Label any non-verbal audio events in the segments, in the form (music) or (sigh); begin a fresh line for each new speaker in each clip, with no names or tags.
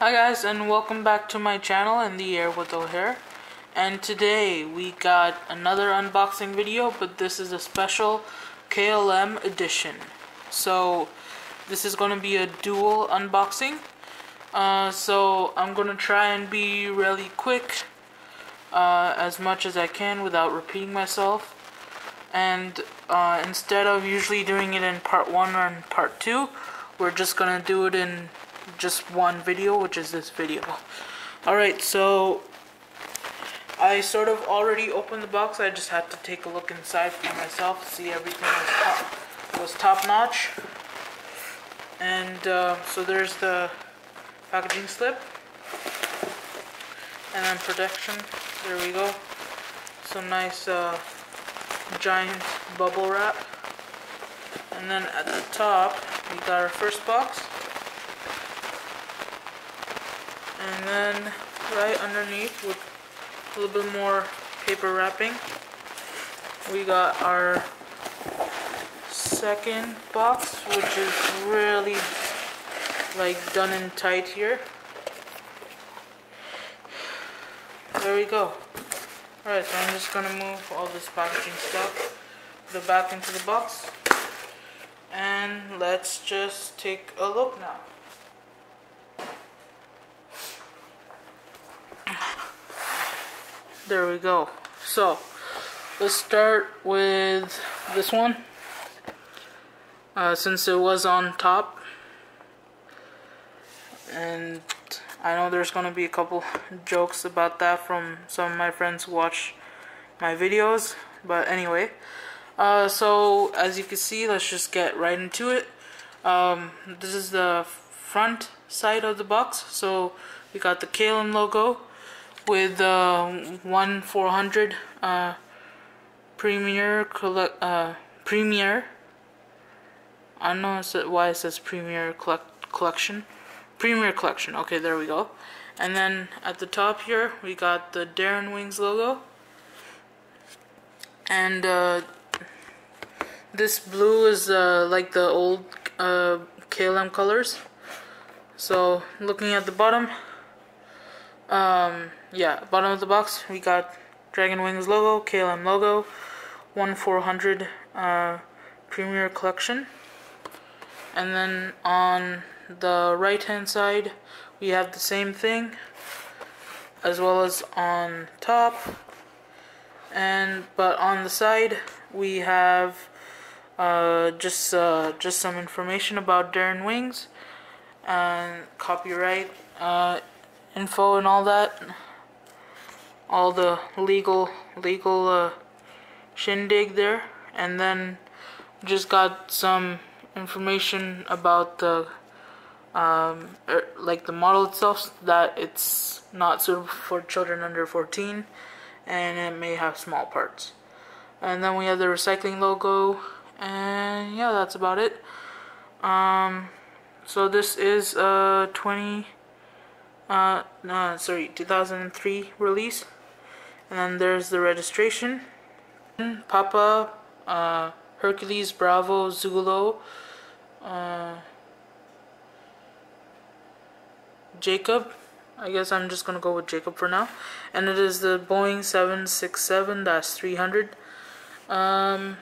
Hi guys and welcome back to my channel in the air with O'Hare. And today we got another unboxing video but this is a special KLM edition. So this is going to be a dual unboxing. Uh, so I'm going to try and be really quick uh, as much as I can without repeating myself. And uh, instead of usually doing it in part 1 or in part 2 we're just gonna do it in just one video which is this video. Alright so I sort of already opened the box. I just had to take a look inside for myself see everything was top, was top notch and uh, so there's the packaging slip. And then protection. There we go. Some nice uh, giant bubble wrap. And then at the top we got our first box and then right underneath with a little bit more paper wrapping we got our second box which is really like done and tight here. There we go. Alright so I'm just gonna move all this packaging stuff the back into the box. And let's just take a look now there we go. So let's start with this one. Uh, since it was on top and I know there's gonna be a couple jokes about that from some of my friends who watch my videos but anyway. Uh, so as you can see let's just get right into it. Um, this is the front side of the box. So we got the KLM logo with uh, one 400 uh, Premier collect uh, Premier. I don't know why it says Premier collect collection. Premier collection. Okay, there we go. And then at the top here we got the Dragon Wings logo. And uh, this blue is uh, like the old uh, KLM colors. So looking at the bottom, um, yeah, bottom of the box, we got Dragon Wings logo, KLM logo, 1400 uh, Premier Collection. And then on the right hand side, we have the same thing, as well as on top. And but on the side, we have uh, just uh, just some information about Dragon Wings and copyright uh, info and all that all the legal legal uh, shindig there. And then just got some information about the um, er, like the model itself that it's not suitable for children under 14 and it may have small parts. And then we have the recycling logo and yeah that's about it. Um, so this is a 20 uh, no, sorry 2003 release and then there's the registration. Papa uh, Hercules Bravo Zulu uh, Jacob. I guess I'm just gonna go with Jacob for now. And it is the Boeing 767-300 um,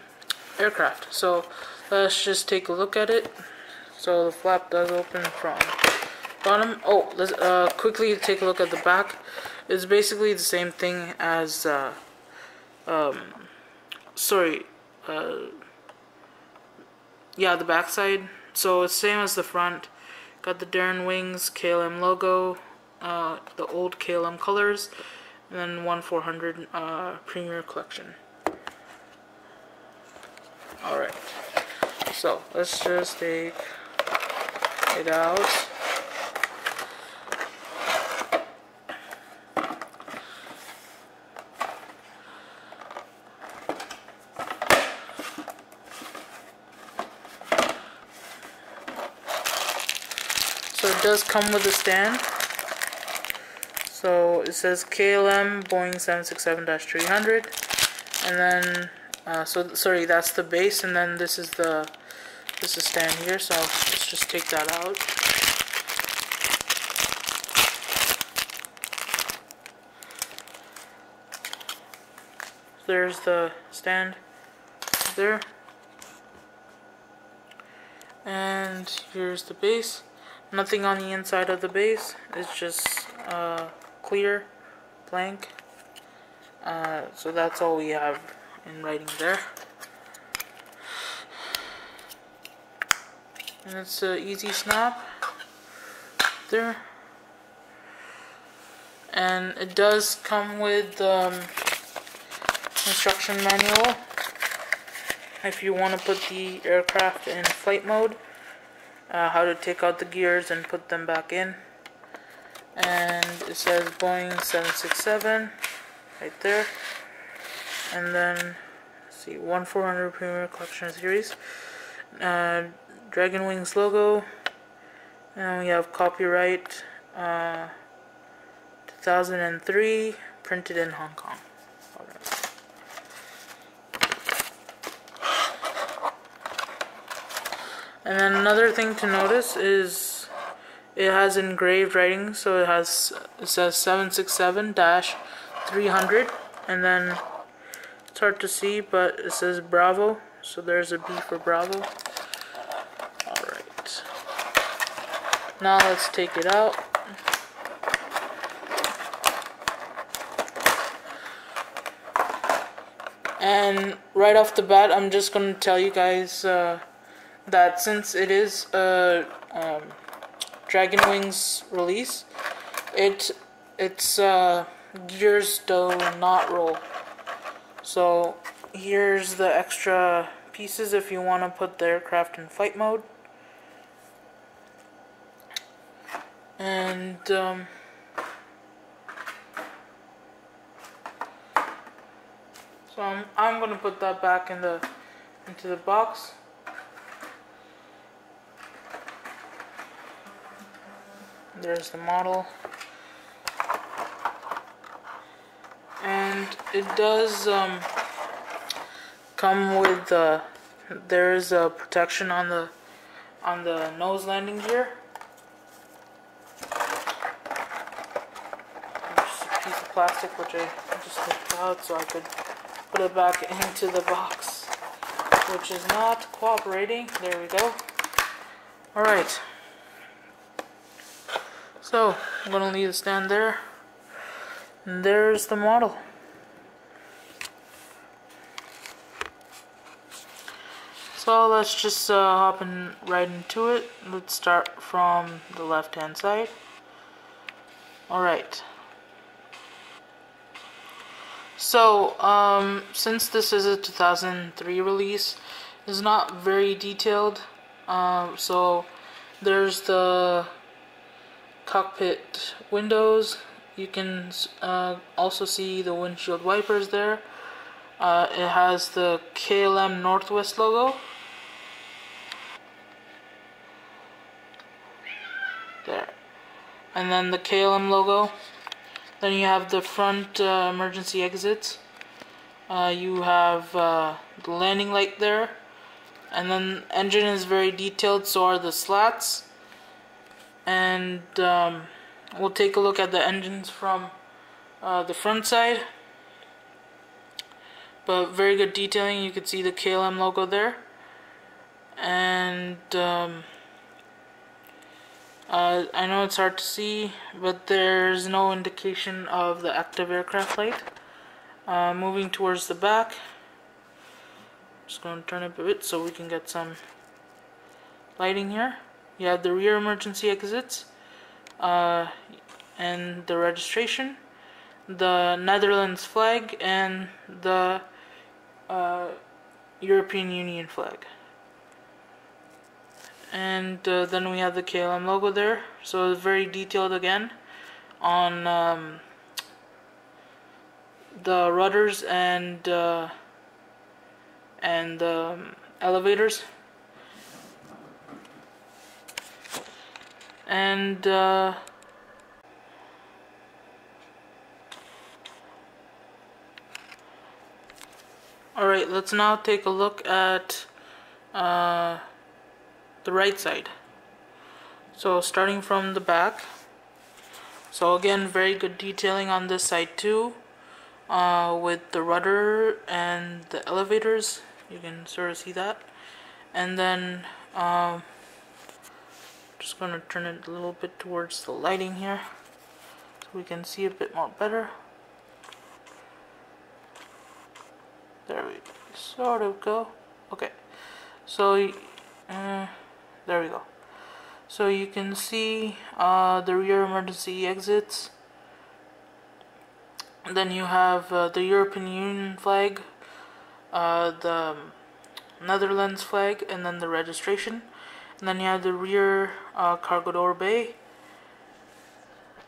aircraft. So let's just take a look at it. So the flap does open from bottom. Oh let's uh, quickly take a look at the back it's basically the same thing as uh, um, sorry uh, yeah the backside. so it's same as the front. Got the Dragon Wings KLM logo uh, the old KLM colors and then one 400 uh, Premier Collection. Alright so let's just take it out come with a stand. So it says KLM Boeing 767-300 and then uh, so sorry that's the base and then this is the this is stand here so let's just take that out. There's the stand there. And here's the base. Nothing on the inside of the base. It's just uh, clear, blank. Uh, so that's all we have in writing there. And it's an easy snap there. And it does come with um, instruction manual if you want to put the aircraft in flight mode uh, how to take out the gears and put them back in. And it says Boeing 767 right there. And then see 1400 Premier Collection Series. Uh, Dragon Wings logo. And we have copyright uh, 2003 printed in Hong Kong And then another thing to notice is it has engraved writing, so it has it says 767-300, and then it's hard to see, but it says Bravo, so there's a B for Bravo. Alright. Now let's take it out. And right off the bat, I'm just going to tell you guys uh, that since it is a um, Dragon Wings release, it its uh, gears do not roll. So here's the extra pieces if you want to put the aircraft in flight mode. And um, so I'm, I'm gonna put that back in the into the box. There's the model. And it does um, come with uh, there is a protection on the on the nose landing gear. Just a piece of plastic which I just took out so I could put it back (laughs) into the box, which is not cooperating. There we go. All right. So, I'm going to leave the stand there. And there's the model. So let's just uh, hop in right into it. Let's start from the left hand side. Alright. So, um, since this is a 2003 release, it's not very detailed. Um, so, there's the cockpit windows. You can uh, also see the windshield wipers there. Uh, it has the KLM Northwest logo. There. And then the KLM logo. Then you have the front uh, emergency exits. Uh, you have uh, the landing light there. And then engine is very detailed, so are the slats and um, we'll take a look at the engines from uh, the front side. But very good detailing. You can see the KLM logo there. And um, uh, I know it's hard to see but there's no indication of the active aircraft light. Uh, moving towards the back. Just going to turn it a bit so we can get some lighting here you have the rear emergency exits uh, and the registration, the Netherlands flag, and the uh, European Union flag. And uh, then we have the KLM logo there, so very detailed again on um, the rudders and uh, and um, elevators. And uh, Alright, let's now take a look at uh, the right side. So starting from the back. So again, very good detailing on this side too. uh, with the rudder and the elevators. You can sort of see that. And then um, just going to turn it a little bit towards the lighting here so we can see a bit more better. There we sort of go. Okay, so uh, there we go. So you can see uh, the rear emergency exits. Then you have uh, the European Union flag, uh, the Netherlands flag, and then the registration. And then you have the rear uh, cargo door bay.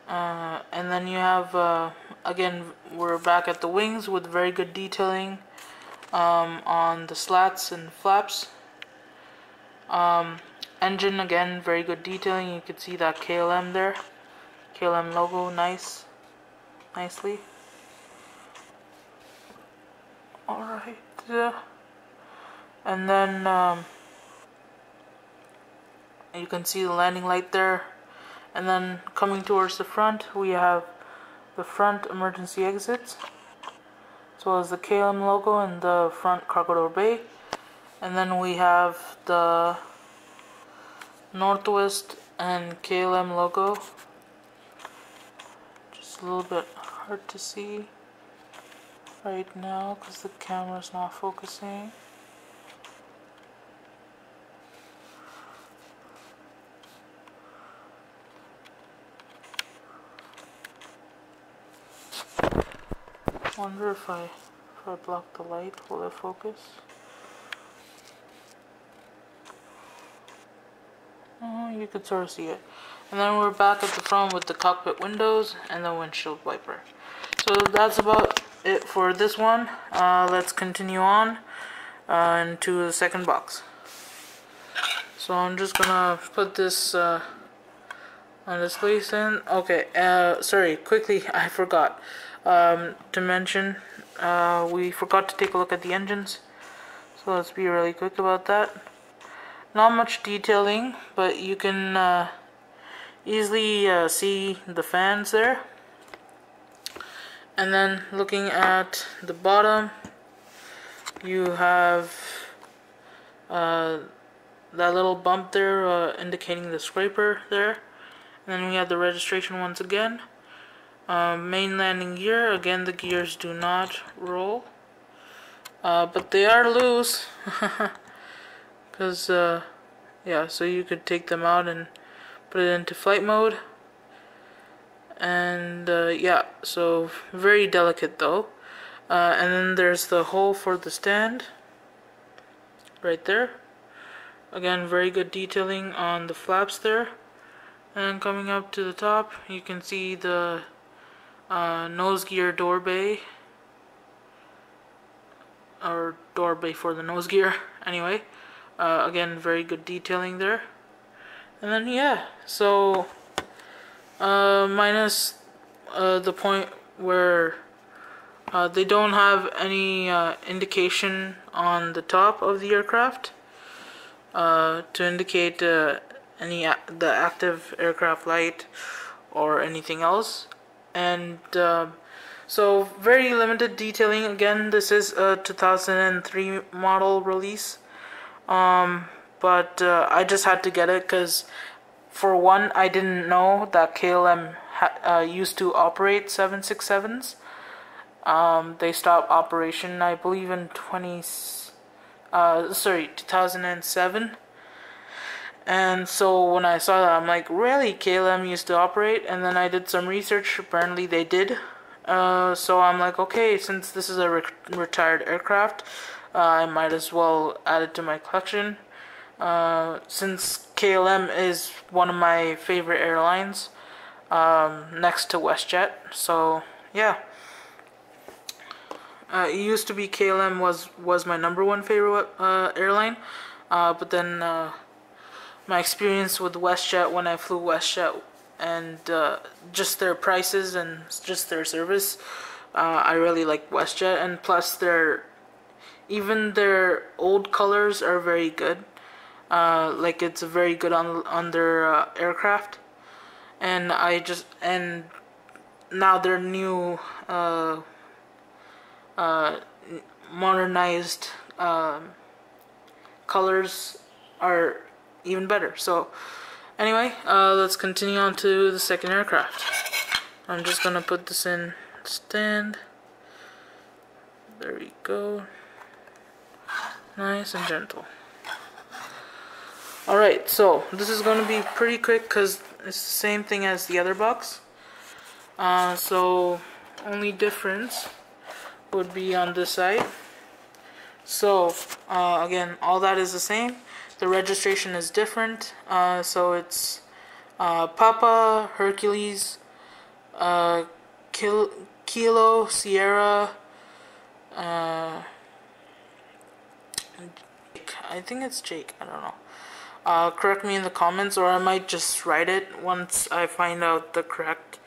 Uh, and then you have, uh, again, we're back at the wings with very good detailing um, on the slats and flaps. Um, engine, again, very good detailing. You can see that KLM there. KLM logo, nice, nicely. Alright, and then um, you can see the landing light there. And then coming towards the front, we have the front emergency exits, as well as the KLM logo and the front cargo door bay. And then we have the Northwest and KLM logo. Just a little bit hard to see right now because the camera's not focusing. Wonder if I if I block the light, will it focus? Oh, you can sort of see it. And then we're back at the front with the cockpit windows and the windshield wiper. So that's about it for this one. Uh, let's continue on uh, into the second box. So I'm just gonna put this uh, on this place in. Okay, uh, sorry, quickly, (laughs) I forgot um, to mention, uh, we forgot to take a look at the engines. So let's be really quick about that. Not much detailing, but you can uh, easily see the fans there and then looking at the bottom you have uh, that little bump there uh, indicating the scraper there and then we have the registration once again uh, main landing gear again the gears do not roll. Uh, but they are loose. (laughs) Because uh, yeah so you could take them out and put it into flight mode. And uh, yeah so very delicate though. Uh, and then there's the hole for the stand. Right there. Again very good detailing on the flaps there. And coming up to the top you can see the uh, nose gear door bay. Or door bay for the nose gear. (laughs) Anyway uh, again very good detailing there. And then yeah so uh, minus uh, the point where uh, they don't have any uh, indication on the top of the aircraft uh, to indicate uh, any the active aircraft light or anything else and so very limited detailing again this is a 2003 model release um, but I just had to get it because for one, I didn't know that KLM uh, used to operate 767s. Um, they stopped operation, I believe, in 20, uh, sorry, 2007. And so when I saw that, I'm like, really? KLM used to operate? And then I did some research. Apparently, they did. Uh, so I'm like, okay, since this is a re retired aircraft, uh, I might as well add it to my collection. Uh, since KLM is one of my favorite airlines, um, next to WestJet. So yeah, uh, it used to be KLM was was my number one favorite uh, airline, uh, but then my experience with WestJet when I flew WestJet and uh, just their prices and just their service, I really like WestJet, and plus their even their old colors are very good. Uh, like it's very good on on their uh, aircraft, and I just and now their new uh, uh, modernized um, colors are even better. So anyway, uh, let's continue on to the second aircraft. I'm just gonna put this in stand. There we go. Nice and gentle. Alright, so this is going to be pretty quick because it's the same thing as the other box. Uh, so, only difference would be on this side. So, uh, again, all that is the same. The registration is different. Uh, so it's uh, Papa, Hercules, uh, Kil Kilo, Sierra, uh, I think it's Jake, I don't know. Uh, correct me in the comments or I might just write it once I find out the correct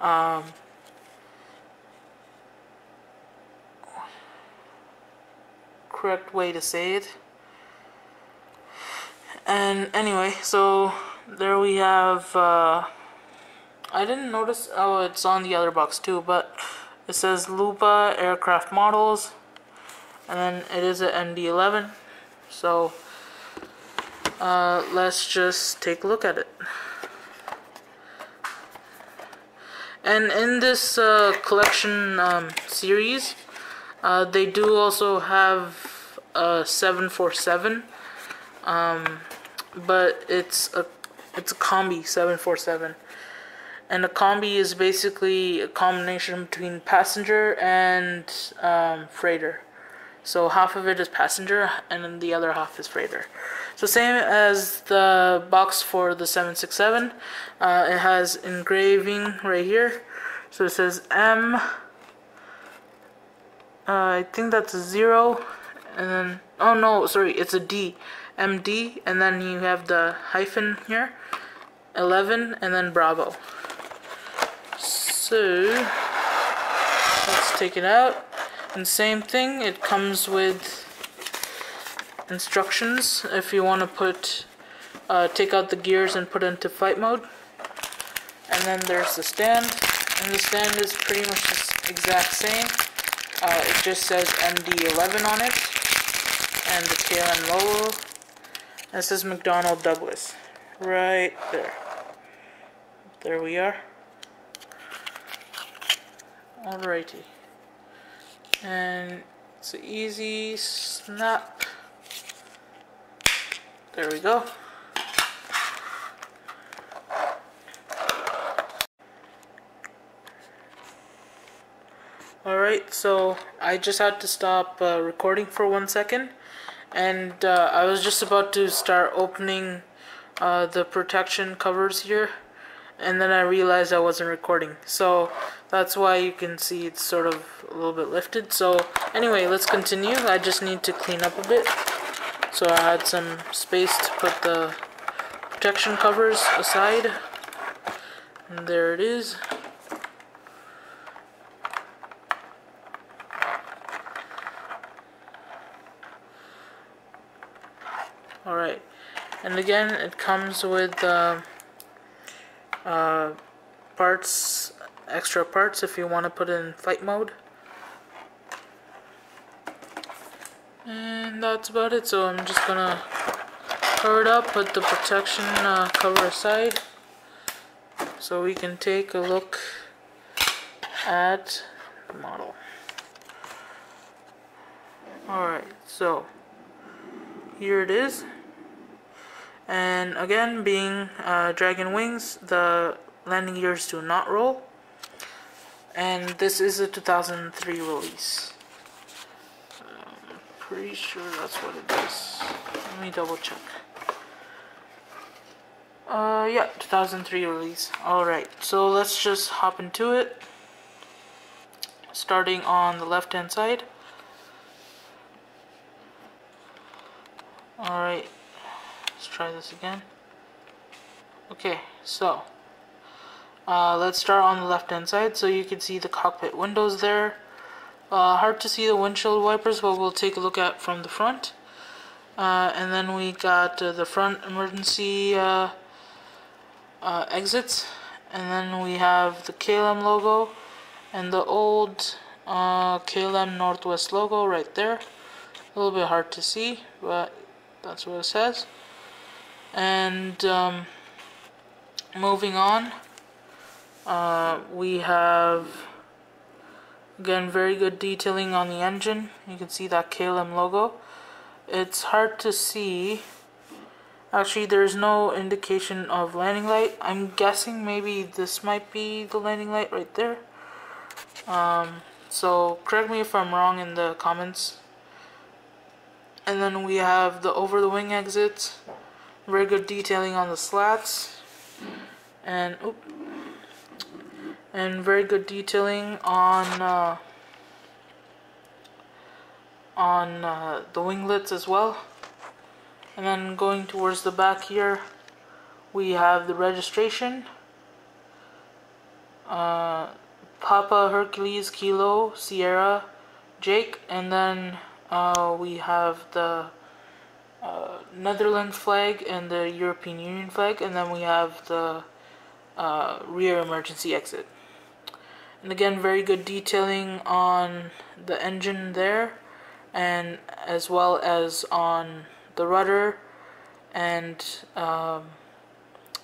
um, correct way to say it. And anyway, so there we have, uh, I didn't notice, oh it's on the other box too, but it says Lupa aircraft models and then it is an MD-11 so uh, let's just take a look at it. And in this uh, collection um, series, uh, they do also have a 747, um, but it's a it's a combi 747, and a combi is basically a combination between passenger and um, freighter. So half of it is passenger, and then the other half is freighter. So same as the box for the 767, uh, it has engraving right here. So it says M. Uh, I think that's a zero, and then oh no, sorry, it's a D, MD, and then you have the hyphen here, 11, and then Bravo. So let's take it out, and same thing. It comes with instructions. If you want to put uh, take out the gears and put into fight mode. And then there's the stand. And the stand is pretty much the exact same. Uh, it just says MD11 on it. And the tail KLM logo it says McDonnell Douglas. Right there. There we are. Alrighty. And it's an easy snap. There we go. Alright, so I just had to stop uh, recording for one second and uh, I was just about to start opening uh, the protection covers here. And then I realized I wasn't recording. So that's why you can see it's sort of a little bit lifted. So anyway let's continue. I just need to clean up a bit. So I had some space to put the protection covers aside. And there it is. Alright, and again it comes with uh, uh, parts, extra parts if you want to put it in flight mode. And that's about it, so I'm just gonna cover it up, put the protection uh, cover aside, so we can take a look at the model. Alright, so here it is. And again, being uh, Dragon Wings, the landing gears do not roll. And this is a 2003 release pretty sure that's what it is. Let me double check. Uh, yeah, 2003 release. Alright, so let's just hop into it. Starting on the left hand side. Alright, try this again. Okay, so uh, let's start on the left hand side so you can see the cockpit windows there. Uh, hard to see the windshield wipers, but we'll take a look at from the front. Uh, and then we got uh, the front emergency uh, uh, exits. And then we have the KLM logo and the old KLM Northwest logo right there. A little bit hard to see, but that's what it says. And um, moving on, uh, we have again very good detailing on the engine. You can see that KLM logo. It's hard to see. Actually, there's no indication of landing light. I'm guessing maybe this might be the landing light right there. Um, so correct me if I'm wrong in the comments. And then we have the over the wing exits. Very good detailing on the slats. And oop, and very good detailing on uh, on uh, the winglets as well. And then going towards the back here, we have the registration. Uh, Papa Hercules Kilo Sierra Jake, and then uh, we have the uh, Netherlands flag and the European Union flag, and then we have the uh, rear emergency exit. And again, very good detailing on the engine there, and as well as on the rudder and um,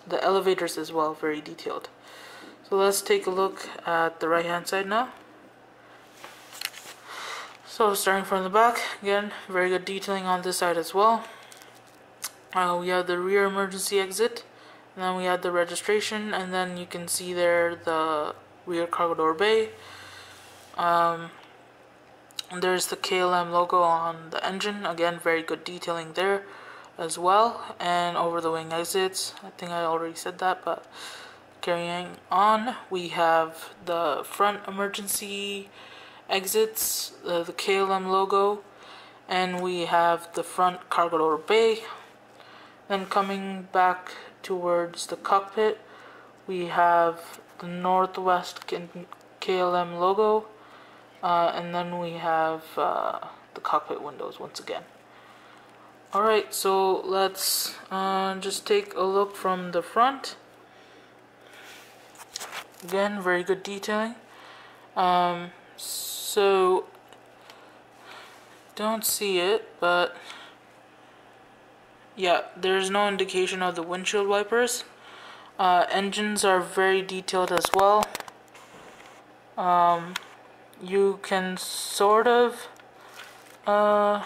the elevators as well, very detailed. So let's take a look at the right hand side now. So starting from the back, again, very good detailing on this side as well. Uh, we have the rear emergency exit, and then we have the registration, and then you can see there the rear cargo door bay. Um, there's the KLM logo on the engine, again, very good detailing there as well, and over the wing exits. I think I already said that, but carrying on, we have the front emergency exits, uh, the KLM logo, and we have the front cargo door bay. Then coming back towards the cockpit, we have the Northwest KLM logo, uh, and then we have uh, the cockpit windows once again. Alright, so let's uh, just take a look from the front. Again, very good detailing. Um, so, don't see it, but yeah, there's no indication of the windshield wipers. Uh, engines are very detailed as well. Um, you can sort of, uh,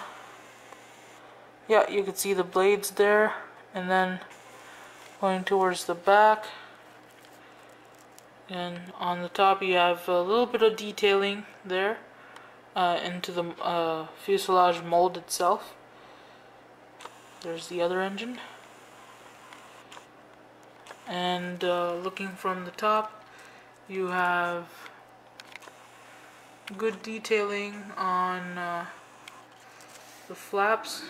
yeah, you can see the blades there, and then going towards the back. And on the top you have a little bit of detailing there uh, into the uh, fuselage mold itself. There's the other engine. And uh, looking from the top, you have good detailing on uh, the flaps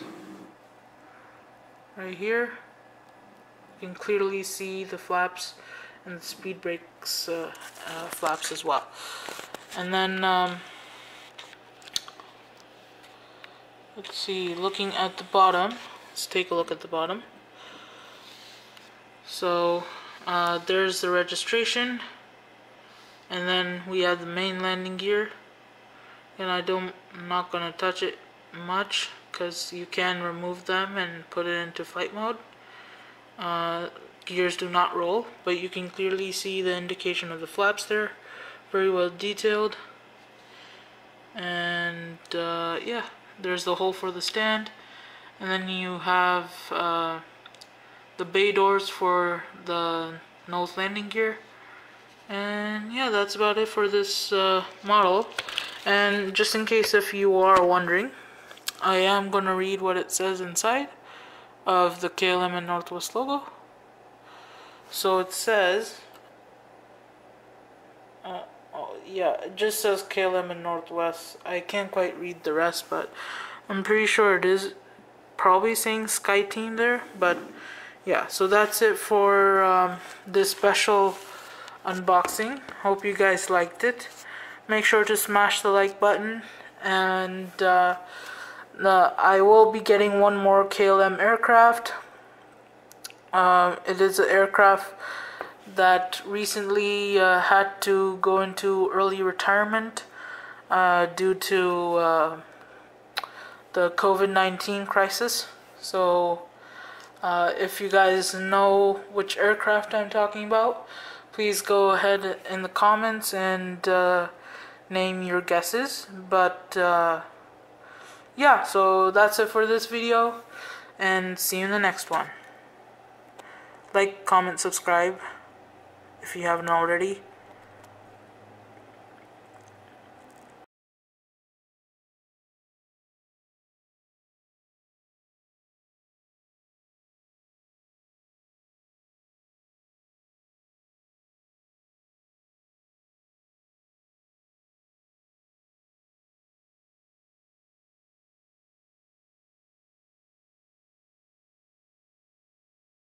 right here. You can clearly see the flaps and the speed brakes uh, uh, flaps as well. And then, um, let's see, looking at the bottom, let's take a look at the bottom. So, uh, there's the registration, and then we have the main landing gear. And I don't, I'm not going to touch it much because you can remove them and put it into flight mode. Uh, gears do not roll, but you can clearly see the indication of the flaps there. Very well detailed. And uh, yeah, there's the hole for the stand. And then you have uh, the bay doors for the nose landing gear. And yeah, that's about it for this uh, model. And just in case if you are wondering, I am going to read what it says inside of the KLM and Northwest logo. So it says, uh, oh, yeah, it just says KLM and Northwest. I can't quite read the rest, but I'm pretty sure it is probably saying Sky Team there. But yeah, so that's it for um, this special unboxing. Hope you guys liked it. Make sure to smash the like button and uh, the, I will be getting one more KLM aircraft um, it is an aircraft that recently uh, had to go into early retirement uh, due to uh, the COVID-19 crisis. So uh, if you guys know which aircraft I'm talking about, please go ahead in the comments and uh, name your guesses. But uh, yeah, so that's it for this video, and see you in the next one. Like, comment, subscribe if you haven't already.